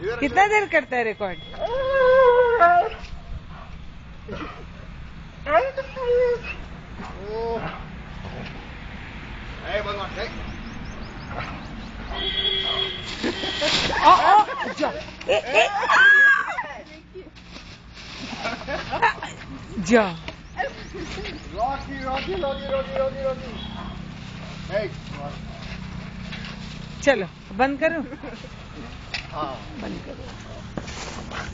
कितना देर करता है रिकॉर्ड जा। चलो बंद करो। 何かどう。